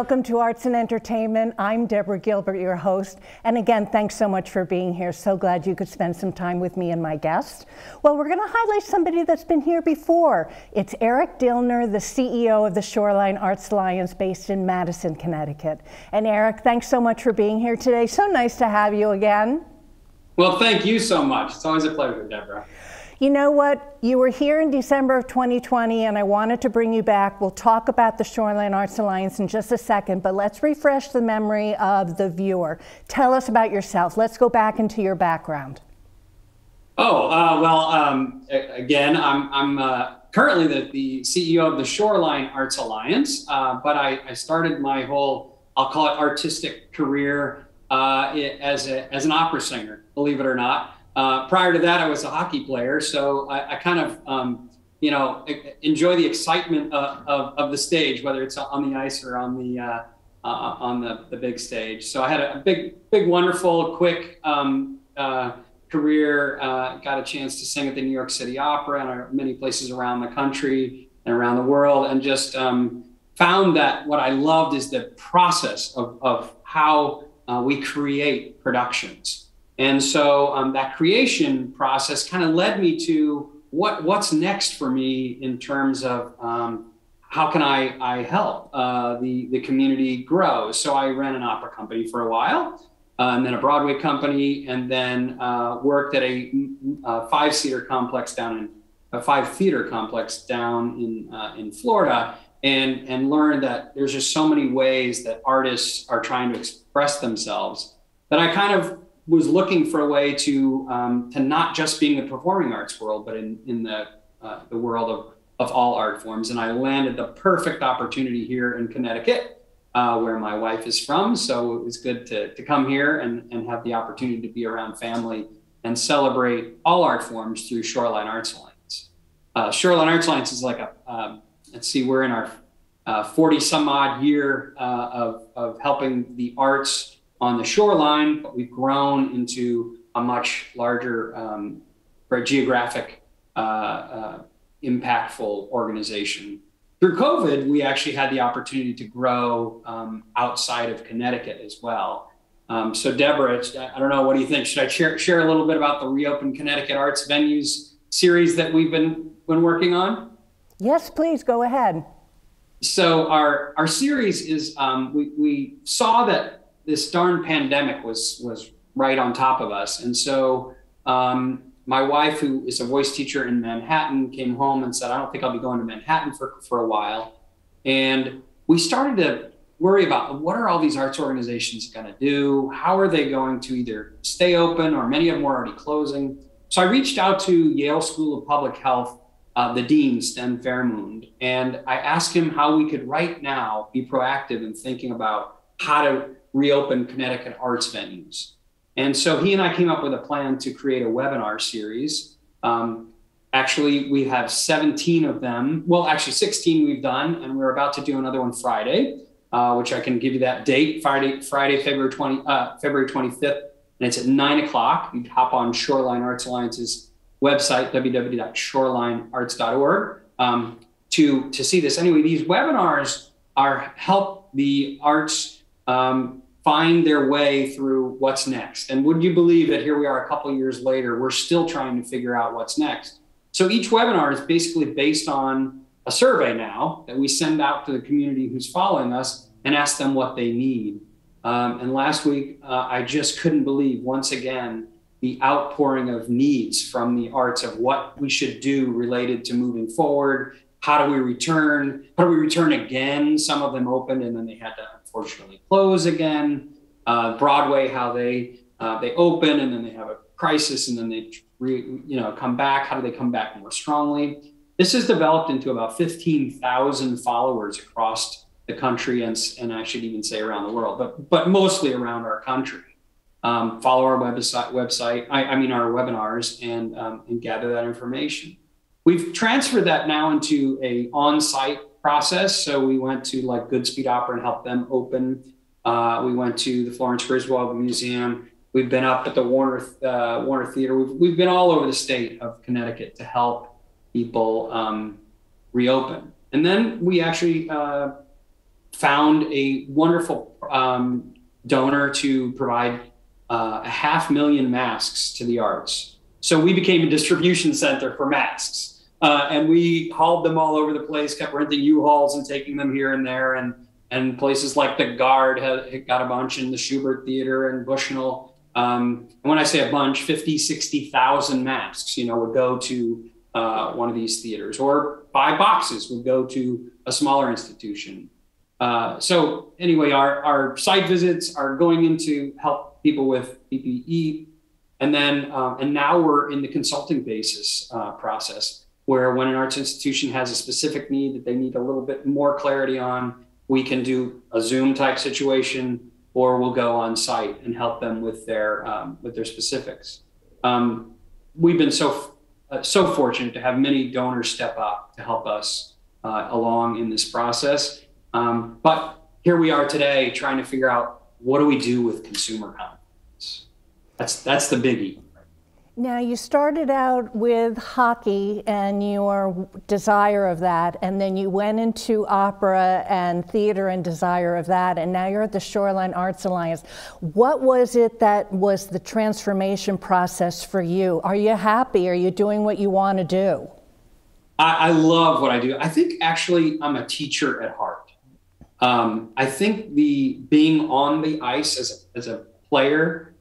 welcome to Arts and Entertainment. I'm Deborah Gilbert, your host. And again, thanks so much for being here. So glad you could spend some time with me and my guest. Well, we're going to highlight somebody that's been here before. It's Eric Dillner, the CEO of the Shoreline Arts Alliance based in Madison, Connecticut. And Eric, thanks so much for being here today. So nice to have you again. Well, thank you so much. It's always a pleasure, Deborah. You know what? You were here in December of 2020, and I wanted to bring you back. We'll talk about the Shoreline Arts Alliance in just a second, but let's refresh the memory of the viewer. Tell us about yourself. Let's go back into your background. Oh, uh, well, um, again, I'm, I'm uh, currently the, the, CEO of the Shoreline Arts Alliance, uh, but I, I, started my whole, I'll call it artistic career uh, as, a, as an opera singer, believe it or not. Uh, prior to that, I was a hockey player, so I, I kind of, um, you know, enjoy the excitement of, of, of, the stage, whether it's on the ice or on the uh, uh, on the, the big stage. So I had a big, big, wonderful, quick um, uh, career. Uh, got a chance to sing at the New York City Opera and many places around the country and around the world, and just um, found that what I loved is the process of, of how uh, we create productions. And so um, that creation process kind of led me to what what's next for me in terms of um, how can I, I help uh, the, the community grow. So I ran an opera company for a while. Uh, and then a Broadway company, and then uh, worked at a, a five-seater complex down in a five-theater complex down in uh, in Florida, and and learned that there's just so many ways that artists are trying to express themselves that I kind of was looking for a way to um, to not just be in the performing arts world, but in in the uh, the world of of all art forms. And I landed the perfect opportunity here in Connecticut, uh, where my wife is from. So it was good to to come here and and have the opportunity to be around family and celebrate all art forms through Shoreline Arts Alliance. Uh, Shoreline Arts Alliance is like a um, let's see, we're in our uh, 40 some odd year uh, of, of helping the arts on the shoreline, but we've grown into a much larger, um, geographic, uh, uh, impactful organization. Through COVID, we actually had the opportunity to grow um, outside of Connecticut as well. Um, so, Deborah, I don't know, what do you think? Should I share, share a little bit about the Reopen Connecticut Arts Venues series that we've been, been working on? Yes, please go ahead. So, our, our series is um, we, we saw that this darn pandemic was was right on top of us, and so um, my wife, who is a voice teacher in Manhattan, came home and said, "I don't think I'll be going to Manhattan for for a while," and we started to worry about what are all these arts organizations going to do? How are they going to either stay open or many of them were already closing? So I reached out to Yale School of Public Health, uh, the dean, Sten Vermund, and I asked him how we could right now be proactive in thinking about how to reopen Connecticut arts venues. And so he and I came up with a plan to create a webinar series. Um, actually, we have 17 of them. Well, actually, 16 we've done, and we're about to do another one Friday, uh, which I can give you that date Friday, Friday, February 20, uh, February 25th, and it's at nine o'clock. You hop on Shoreline Arts Alliance's website, www.shorelinearts.org, um, to to see this. Anyway, these webinars are help the arts um, find their way through what's next. And would you believe that here we are a couple years later, we're still trying to figure out what's next. So each webinar is basically based on a survey now that we send out to the community who's following us and ask them what they need. Um, and last week, uh, I just couldn't believe once again the outpouring of needs from the arts of what we should do related to moving forward. How do we return? How do we return again? Some of them opened and then they had to unfortunately close again. Uh, Broadway, how they uh, they open and then they have a crisis and then they re, you know come back. How do they come back more strongly? This has developed into about 15,000 followers across the country and, and I should even say around the world, but but mostly around our country. Um, follow our website, website I, I mean our webinars, and um, and gather that information. We've transferred that now into a on-site process. So we went to like Goodspeed Opera and helped them open. Uh, we went to the Florence Griswold Museum. We've been up at the Warner uh, Warner Theater. We've, we've been all over the state of Connecticut to help people um, reopen. And then we actually uh, found a wonderful um, donor to provide uh, a half million masks to the arts. So we became a distribution center for masks. Uh, and we hauled them all over the place, kept renting U-Hauls and taking them here and there. And, and places like the Guard had, got a bunch in the Shubert Theater and Bushnell. Um, and when I say a bunch, 50, 60,000 masks, you know, would go to uh, one of these theaters or five boxes would go to a smaller institution. Uh, so anyway, our, our site visits are going into help people with PPE. And then, um, and now we're in the consulting basis uh, process where when an arts institution has a specific need that they need a little bit more clarity on, we can do a Zoom type situation or we'll go on site and help them with their, um, with their specifics. Um, we've been so, uh, so fortunate to have many donors step up to help us uh, along in this process. Um, but here we are today trying to figure out what do we do with consumer confidence? That's, that's the biggie. Now, you started out with hockey and your desire of that, and then you went into opera and theater and desire of that, and now you're at the Shoreline Arts Alliance. What was it that was the transformation process for you? Are you happy? Are you doing what you want to do? I, I love what I do. I think actually I'm a teacher at heart. Um, I think the being on the ice as as a player,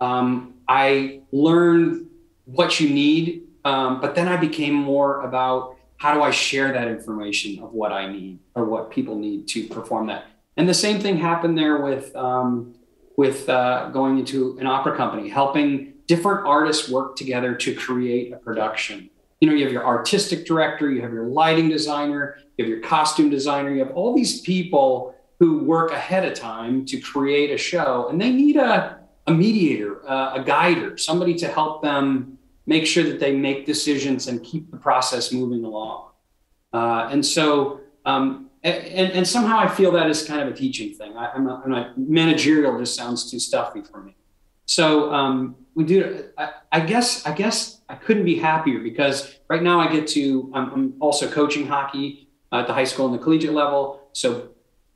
um, I learned what you need, um, but then I became more about how do I share that information of what I need or what people need to perform that. And the same thing happened there with um, with uh, going into an opera company, helping different artists work together to create a production you know, you have your artistic director, you have your lighting designer, you have your costume designer, you have all these people who work ahead of time to create a show, and they need a, a mediator, uh, a guider, somebody to help them make sure that they make decisions and keep the process moving along. Uh, and so, um, and, and somehow I feel that is kind of a teaching thing. I, am not, I'm not managerial, just sounds too stuffy for me. So um, we do. I, I, guess. I guess I couldn't be happier because right now I get to. I'm, I'm also coaching hockey at the high school and the collegiate level. So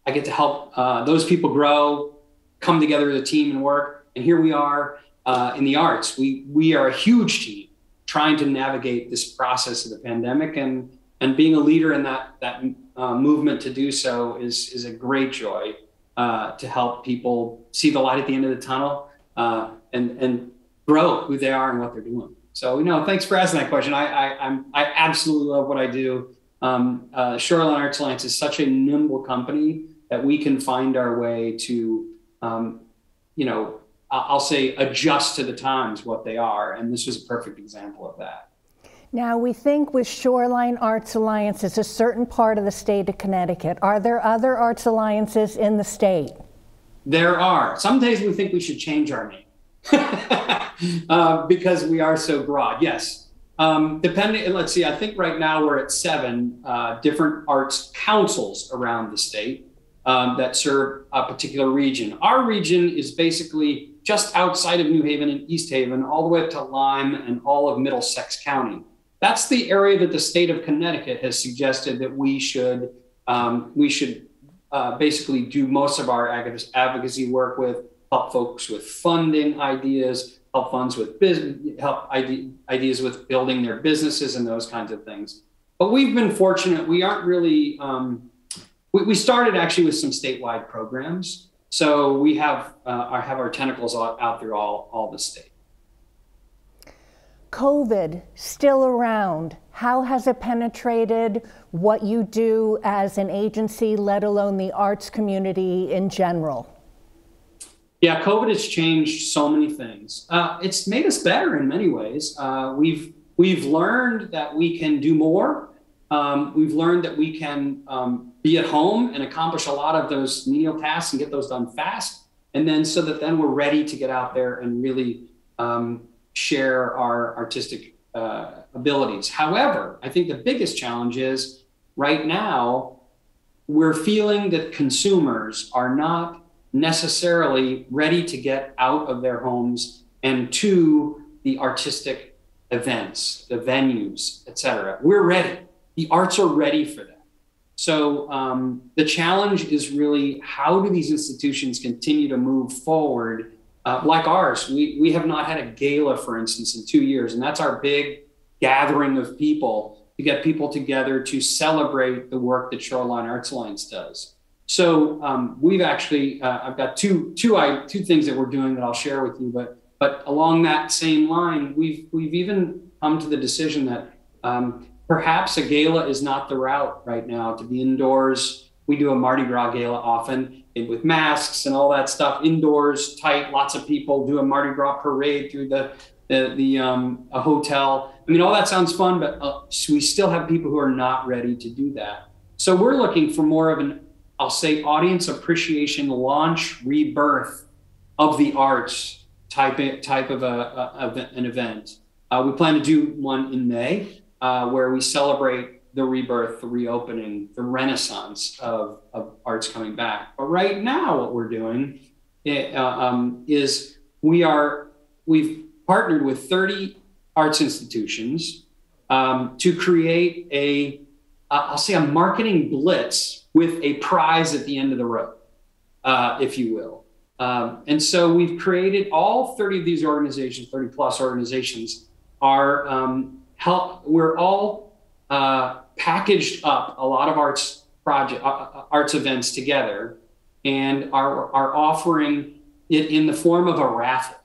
I get to help uh, those people grow, come together as a team and work. And here we are uh, in the arts. We we are a huge team trying to navigate this process of the pandemic and and being a leader in that that uh, movement to do so is is a great joy uh, to help people see the light at the end of the tunnel uh, and and grow who they are and what they're doing. So you know, thanks for asking that question. I I I'm, I absolutely love what I do. Um, uh, Shoreline Arts Alliance is such a nimble company that we can find our way to, um, you know, I'll say adjust to the times what they are, and this was a perfect example of that. Now, we think with Shoreline Arts Alliance, it's a certain part of the state of Connecticut. Are there other arts alliances in the state? There are. Some days we think we should change our name uh, because we are so broad. Yes. Um, depending, let's see, I think right now we're at seven uh, different arts councils around the state um, that serve a particular region. Our region is basically just outside of New Haven and East Haven, all the way up to Lyme and all of Middlesex County. That's the area that the state of Connecticut has suggested that we should um, we should uh, basically do most of our advocacy work with, help folks with funding ideas, help funds with business, help ide- ideas with building their businesses and those kinds of things. But we've been fortunate. We aren't really. Um, we, we, started actually with some statewide programs, so we have uh, our have our tentacles out, out through all all the state. COVID still around. How has it penetrated what you do as an agency, let alone the arts community in general? Yeah, COVID has changed so many things. Uh, it's made us better in many ways. Uh, we've we've learned that we can do more. Um, we've learned that we can um, be at home and accomplish a lot of those menial tasks and get those done fast, and then so that then we're ready to get out there and really um, share our artistic uh, abilities. However, I think the biggest challenge is right now we're feeling that consumers are not necessarily ready to get out of their homes and to the artistic events, the venues, etc. We're ready. The arts are ready for that. So um, the challenge is really how do these institutions continue to move forward? Uh, like ours, we, we have not had a gala, for instance, in two years, and that's our big gathering of people to get people together to celebrate the work that Shoreline Arts Alliance does. So um, we've actually, uh, I've got two, two, I, two things that we're doing that I'll share with you, but, but along that same line, we've, we've even come to the decision that um, perhaps a gala is not the route right now to be indoors. We do a Mardi Gras gala often with masks and all that stuff, indoors, tight, lots of people, do a Mardi Gras parade through the, the, the um, a hotel. I mean, all that sounds fun, but uh, we still have people who are not ready to do that. So we're looking for more of an I'll say audience appreciation launch rebirth of the arts type type of a, a an event. Uh, we plan to do one in May uh, where we celebrate the rebirth, the reopening, the renaissance of, of arts coming back. But right now, what we're doing it, uh, um, is we are we've partnered with 30 arts institutions um, to create a I'll say a marketing blitz with a prize at the end of the road, uh, if you will. Um, and so we've created all 30 of these organizations, 30 plus organizations, are um, help. We're all uh, packaged up a lot of arts project, uh, uh arts events together, and are are offering it in the form of a raffle.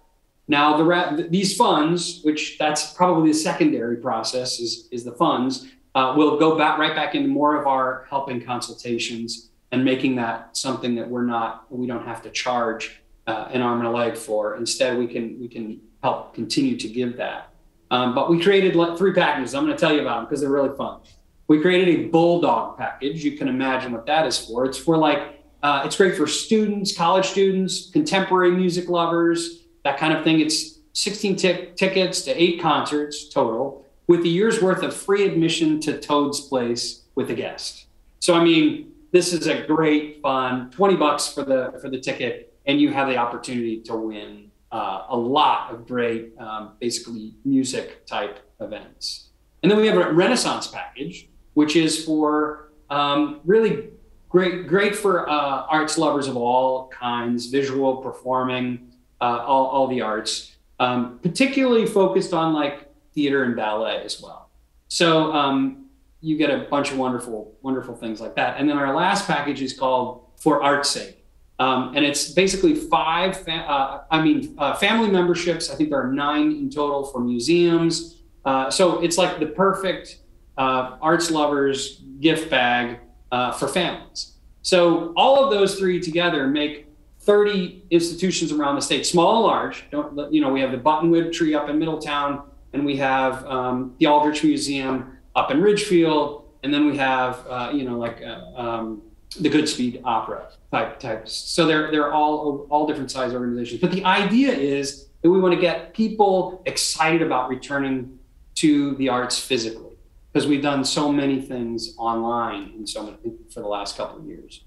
Now, the ra- these funds, which that's probably the secondary process, is is the funds uh, we'll go back right back into more of our helping consultations and making that something that we're not we don't have to charge uh, an arm and a leg for. Instead, we can we can help continue to give that. Um, but we created three packages. I'm going to tell you about them because they're really fun. We created a bulldog package. You can imagine what that is for. It's for like uh, it's great for students, college students, contemporary music lovers, that kind of thing. It's 16 t- tickets to eight concerts total with a year's worth of free admission to Toad's Place with a guest. So I mean, this is a great fun 20 bucks for the for the ticket, and you have the opportunity to win uh, a lot of great, um, basically music type events. And then we have a Renaissance package, which is for um, really great great for uh, arts lovers of all kinds, visual, performing, uh, all, all the arts. Um, particularly focused on like theater and ballet as well. So um, you get a bunch of wonderful, wonderful things like that. And then our last package is called For Art's Sake. Um, and it's basically five, fa- uh, I mean, uh, family memberships. I think there are nine in total for museums. Uh, so it's like the perfect uh, arts lovers gift bag uh, for families. So all of those three together make 30 institutions around the state, small and large. Don't you know? We have the Buttonwood tree up in Middletown and we have um, the Aldrich Museum up in Ridgefield, and then we have uh, you know like um, the Goodspeed Opera type types. So they're they're all all different size organizations. But the idea is that we want to get people excited about returning to the arts physically because we've done so many things online and so many for the last couple of years.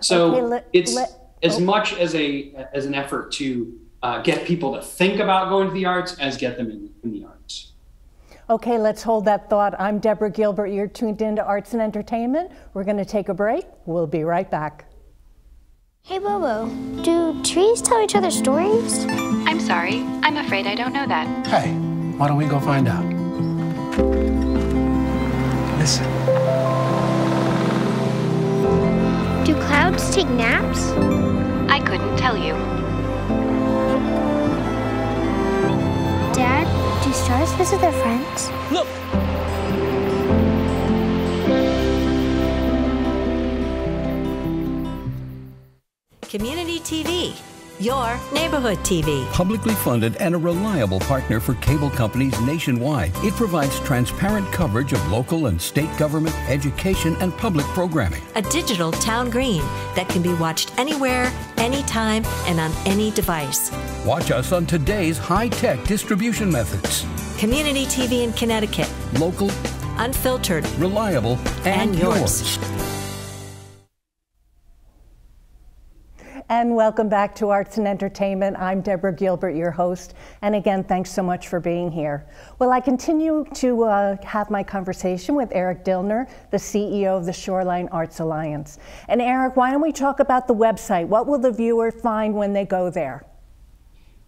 So okay, let, it's let, as oh. much as a as an effort to uh, get people to think about going to the arts as get them in, in the arts. Okay, let's hold that thought. I'm Deborah Gilbert. You're tuned into Arts and Entertainment. We're going to take a break. We'll be right back. Hey, Bobo, do trees tell each other stories? I'm sorry. I'm afraid I don't know that. Hey, why don't we go find out? Listen. Do clouds take naps? I couldn't tell you. Do stars visit their friends? Look! Community TV, your neighborhood TV. Publicly funded and a reliable partner for cable companies nationwide, it provides transparent coverage of local and state government, education, and public programming. A digital town green that can be watched anywhere, anytime, and on any device. Watch us on today's high tech distribution methods. Community TV in Connecticut. Local, unfiltered, reliable, and, and yours. yours. And welcome back to Arts and Entertainment. I'm Deborah Gilbert, your host. And again, thanks so much for being here. Well, I continue to uh, have my conversation with Eric Dillner, the CEO of the Shoreline Arts Alliance. And Eric, why don't we talk about the website? What will the viewer find when they go there?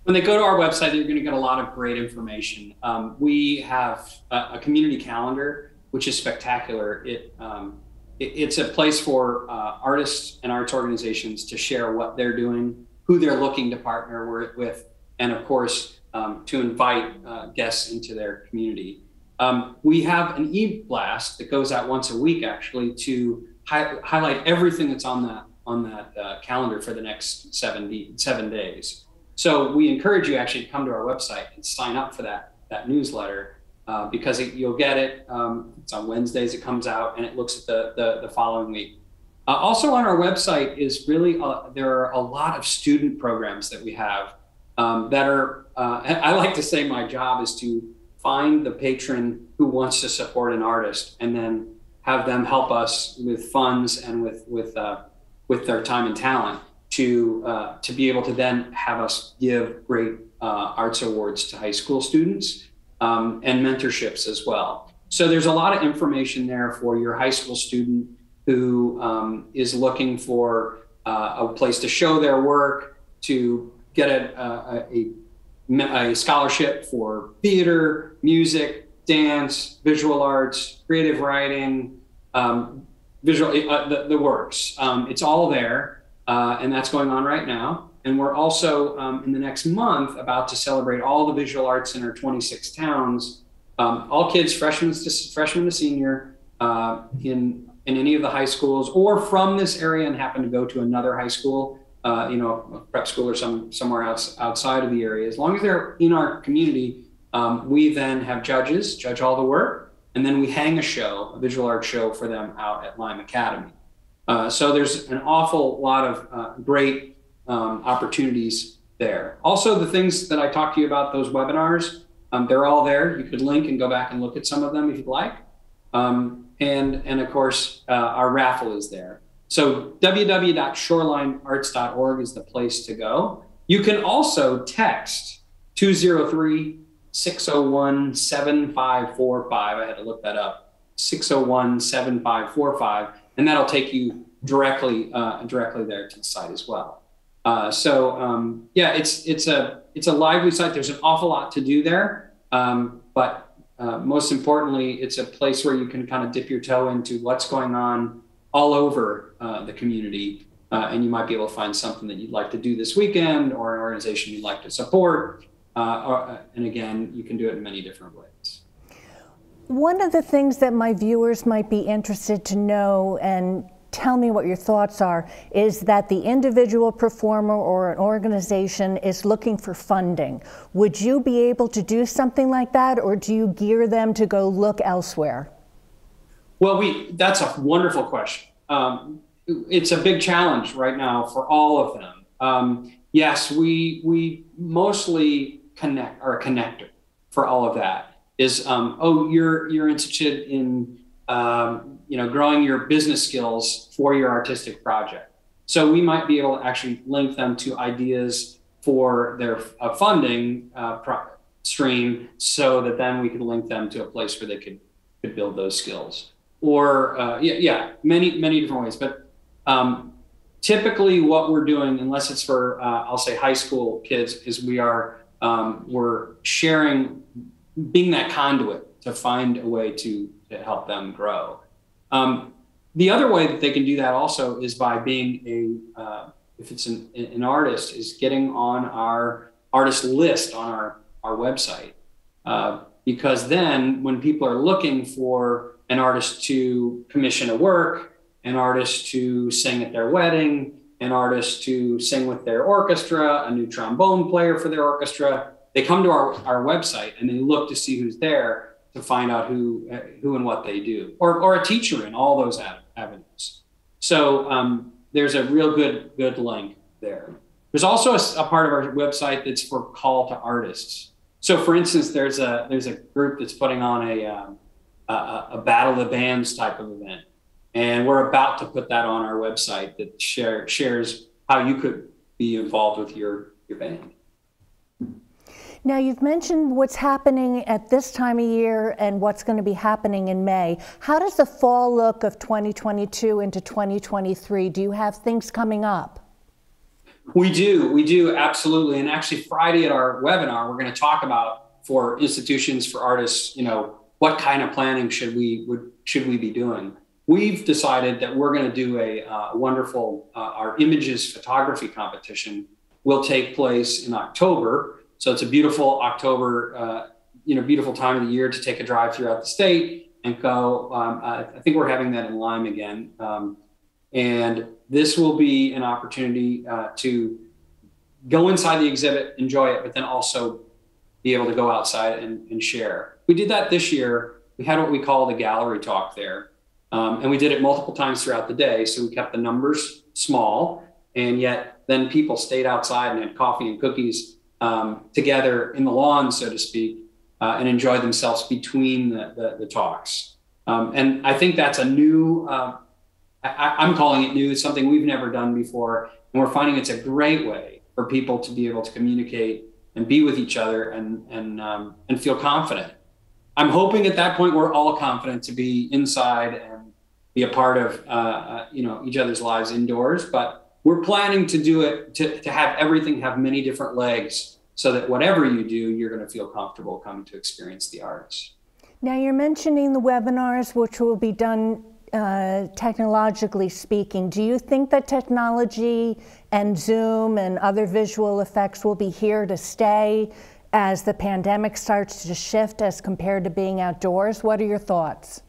When they go to our website, you're going to get a lot of great information. Um, we have a, a, community calendar, which is spectacular. It um, it's a place for uh, artists and arts organizations to share what they're doing, who they're looking to partner with, and of course, um, to invite uh, guests into their community. Um, we have an e-blast that goes out once a week, actually, to hi- highlight everything that's on that on that uh, calendar for the next seven, seven days. So we encourage you actually to come to our website and sign up for that that newsletter uh, because it, you'll get it. Um, it's on Wednesdays. It comes out and it looks at the the, the following week. Uh, also on our website is really uh, there are a lot of student programs that we have um, that are. Uh, I like to say my job is to find the patron who wants to support an artist and then have them help us with funds and with with uh, with their time and talent to to be able to then have us give great arts awards to high school students um, and mentorships as well. So there's a lot of information there for your high school student who um, is looking for uh, a place to show their work, to get a, a, a, a scholarship for theater, music, dance, visual arts, creative writing, um, visual uh, the, the, works. Um, it's all there, uh, and that's going on right now. And we're also um, in the next month about to celebrate all the visual arts in our 26 towns. Um, all kids, freshmen to freshman to senior, uh, in in any of the high schools or from this area and happen to go to another high school, uh, you know, prep school or some somewhere else outside of the area. As long as they're in our community, um, we then have judges judge all the work, and then we hang a show, a visual art show for them out at Lyme Academy. Uh, so there's an awful lot of uh, great um, opportunities there. Also, the things that I talked to you about, those webinars, um, they're all there. You could link and go back and look at some of them if you'd like. Um, and, and of course, uh, our raffle is there. So www.shorelinearts.org is the place to go. You can also text 203 601 7545. I had to look that up 601 7545, and that'll take you directly uh, directly there to the site as well. Uh, so um, yeah, it's it's a it's a lively site. There's an awful lot to do there, um, but uh, most importantly, it's a place where you can kind of dip your toe into what's going on all over uh, the community, uh, and you might be able to find something that you'd like to do this weekend or an organization you'd like to support. Uh, or, and again, you can do it in many different ways. One of the things that my viewers might be interested to know and tell me what your thoughts are, is that the individual performer or an organization is looking for funding. Would you be able to do something like that, or do you gear them to go look elsewhere? Well, we that's a wonderful question. Um, it's a big challenge right now for all of them. Um, yes, we we mostly connect are a connector for all of that. Is um, oh you're you're interested in um, you know, growing your business skills for your artistic project. So we might be able to actually link them to ideas for their funding uh, pro- stream, so that then we could link them to a place where they could could build those skills. Or uh, yeah, yeah, many many different ways. But um, typically, what we're doing, unless it's for uh, I'll say high school kids, is we are um, we're sharing, being that conduit to find a way to to help them grow. Um, the other way that they can do that also is by being a, uh, if it's an, an artist, is getting on our artist list on our, our website. Uh, because then when people are looking for an artist to commission a work, an artist to sing at their wedding, an artist to sing with their orchestra, a new trombone player for their orchestra, they come to our, our website and they look to see who's there to find out who who and what they do, or or a teacher in all those avenues. So um, there's a real good good link there. There's also a, a, part of our website that's for call to artists. So, for instance, there's a there's a group that's putting on a um, a, a, battle of the bands type of event, and we're about to put that on our website that share, shares how you could be involved with your, your band. Now, you've mentioned what's happening at this time of year and what's going to be happening in May. How does the fall look of 2022 into 2023? Do you have things coming up? We do, we do, absolutely. And actually, Friday at our webinar, we're going to talk about for institutions, for artists, you know, what kind of planning should we would should we be doing? We've decided that we're going to do a uh, wonderful uh, our images photography competition will take place in October so it's a beautiful October, uh, you know, beautiful time of the year to take a drive throughout the state and go. Um, I, I, think we're having that in Lyme again. Um, and this will be an opportunity uh, to go inside the exhibit, enjoy it, but then also be able to go outside and, and share. We did that this year. We had what we call the gallery talk there. Um, and we did it multiple times throughout the day. So we kept the numbers small, and yet then people stayed outside and had coffee and cookies um, together in the lawn, so to speak, uh, and enjoy themselves between the, the, the talks. Um, and I think that's a new, uh, I, am calling it new, it's something we've never done before. And we're finding it's a great way for people to be able to communicate and be with each other and, and, um, and feel confident. I'm hoping at that point we're all confident to be inside and be a part of uh, uh you know each other's lives indoors. But we're planning to do it to, to have everything have many different legs so that whatever you do, you're going to feel comfortable coming to experience the arts. Now, you're mentioning the webinars, which will be done uh, technologically speaking. Do you think that technology and Zoom and other visual effects will be here to stay as the pandemic starts to shift as compared to being outdoors? What are your thoughts?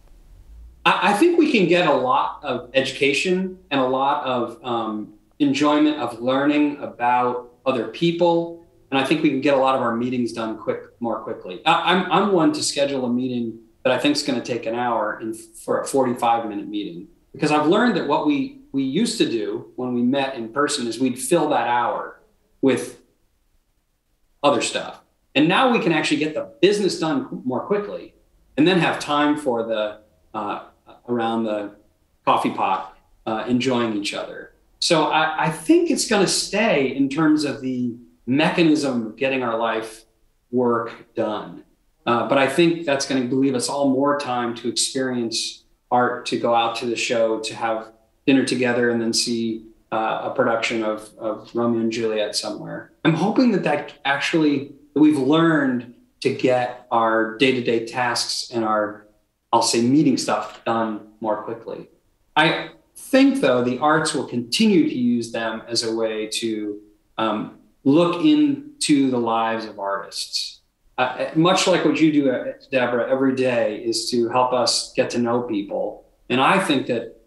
I, I think we can get a lot of education and a lot of um, enjoyment of learning about other people. And I think we can get a lot of our meetings done quick, more quickly. I, am I'm one to schedule a meeting that I think is going to take an hour and for a 45 minute meeting because I've learned that what we we used to do when we met in person is we'd fill that hour with other stuff. And now we can actually get the business done more quickly and then have time for the uh, around the coffee pot uh, enjoying each other. So I, I think it's going to stay in terms of the mechanism of getting our life work done. Uh, but I think that's going to leave us all more time to experience art, to go out to the show, to have dinner together, and then see uh, a production of, of Romeo and Juliet somewhere. I'm hoping that that actually we've learned to get our day-to-day tasks and our, I'll say, meeting stuff done more quickly. I think, though, the arts will continue to use them as a way to um, look into the lives of artists. Uh, uh, much like what you do, uh, Deborah, every day is to help us get to know people. And I think that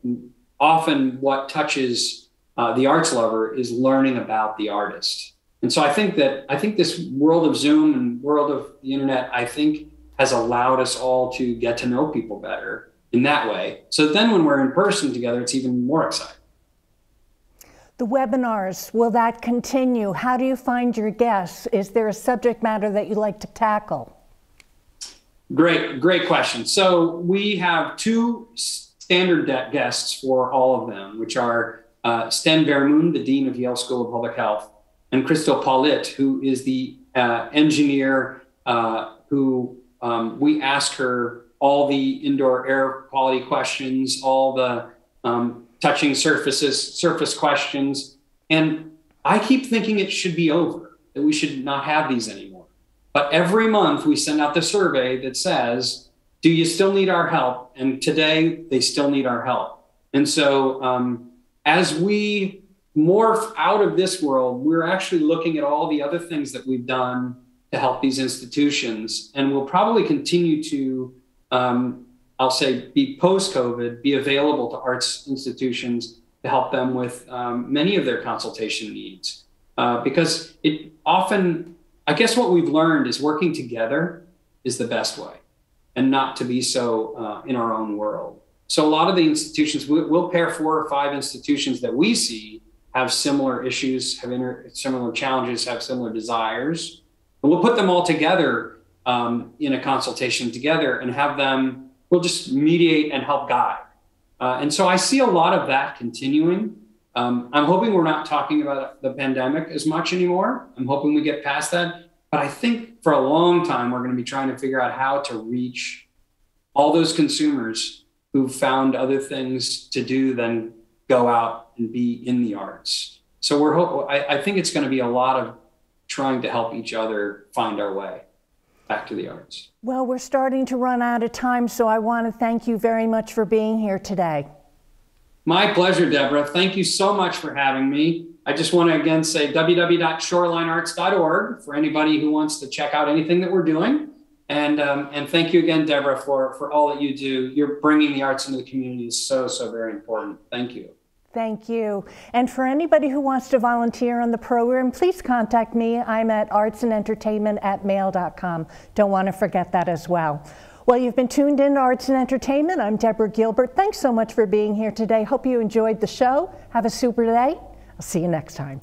often what touches uh, the arts lover is learning about the artist. And so I think that I think this world of Zoom and world of the internet, I think has allowed us all to get to know people better in that way. So then when we're in person together, it's even more exciting. The webinars, will that continue? How do you find your guests? Is there a subject matter that you like to tackle? Great, great question. So we have two standard guests for all of them, which are uh, Sten Vermund, the Dean of Yale School of Public Health, and Krystal Pollitt, who is the uh, engineer uh, who um, we ask her all the indoor air quality questions, all the um, touching surfaces, surface questions. And I keep thinking it should be over, that we should not have these anymore. But every month we send out the survey that says, Do you still need our help? And today they still need our help. And so um, as we morph out of this world, we're actually looking at all the other things that we've done to help these institutions. And we'll probably continue to um, I'll say, be post COVID, be available to arts institutions to help them with um, many of their consultation needs. Uh, because it often, I guess what we've learned is working together is the best way and not to be so uh, in our own world. So a lot of the institutions, we, will pair four or five institutions that we see have similar issues, have inter- similar challenges, have similar desires. And we'll put them all together um, in a consultation together and have them, we'll just mediate and help guide. Uh, and so I see a lot of that continuing. Um, I'm hoping we're not talking about the pandemic as much anymore. I'm hoping we get past that. But I think for a long time, we're going to be trying to figure out how to reach all those consumers who found other things to do than go out and be in the arts. So we're hope I, I think it's going to be a lot of trying to help each other find our way back to the arts. Well, we're starting to run out of time, so I want to thank you very much for being here today. My pleasure, Deborah. Thank you so much for having me. I just want to again say www.shorelinearts.org for anybody who wants to check out anything that we're doing. And, um, and thank you again, Deborah, for, for all that you do. You're bringing the arts into the community is so, so very important. Thank you. Thank you. And for anybody who wants to volunteer on the program, please contact me. I'm at artsandentertainment at mail.com. Don't want to forget that as well. Well, you've been tuned in to Arts and Entertainment. I'm Deborah Gilbert. Thanks so much for being here today. Hope you enjoyed the show. Have a super day. I'll see you next time.